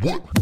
What?